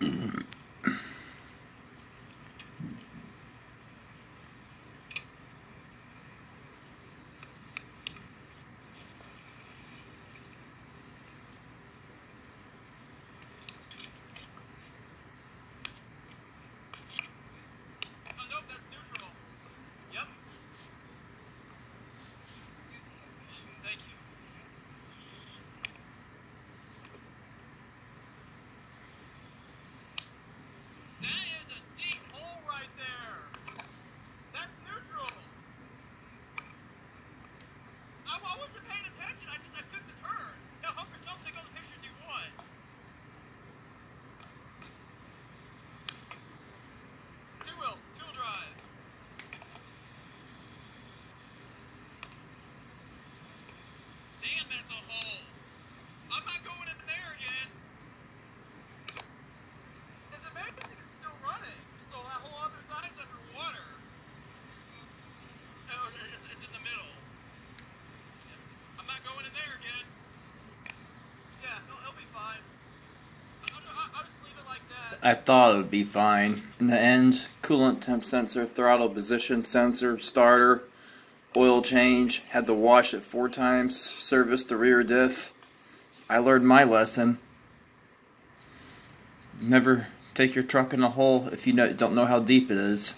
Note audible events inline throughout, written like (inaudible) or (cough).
mm (clears throat) I, I wasn't I thought it would be fine. In the end, coolant temp sensor, throttle position sensor, starter, oil change, had to wash it four times, service the rear diff. I learned my lesson. Never take your truck in a hole if you don't know how deep it is.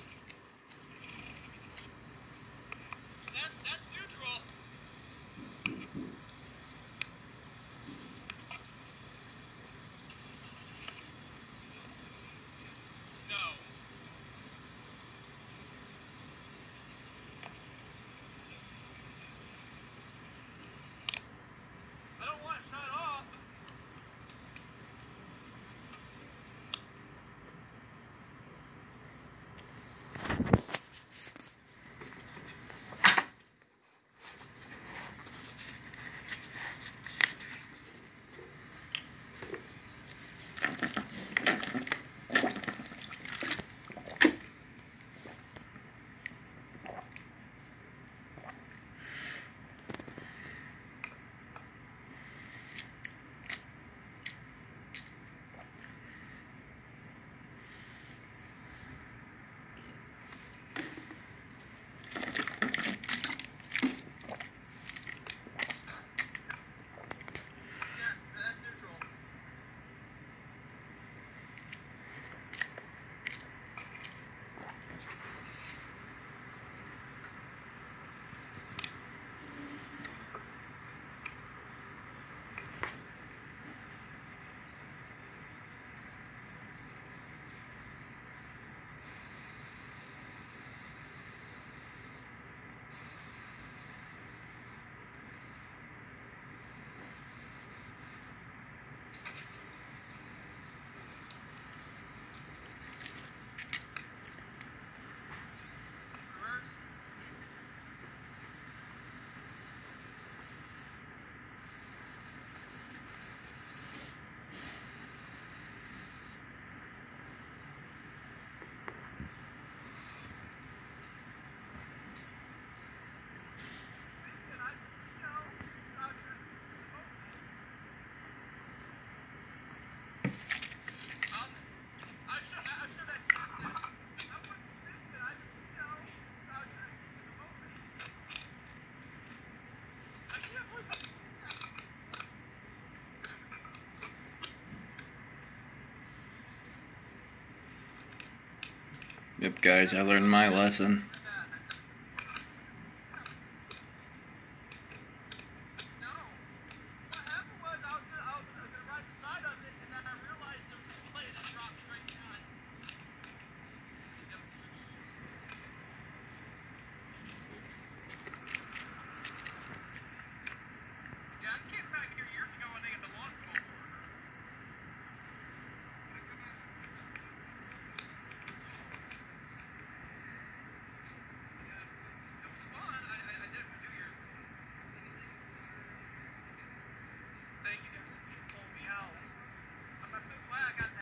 Yep, guys, I learned my lesson.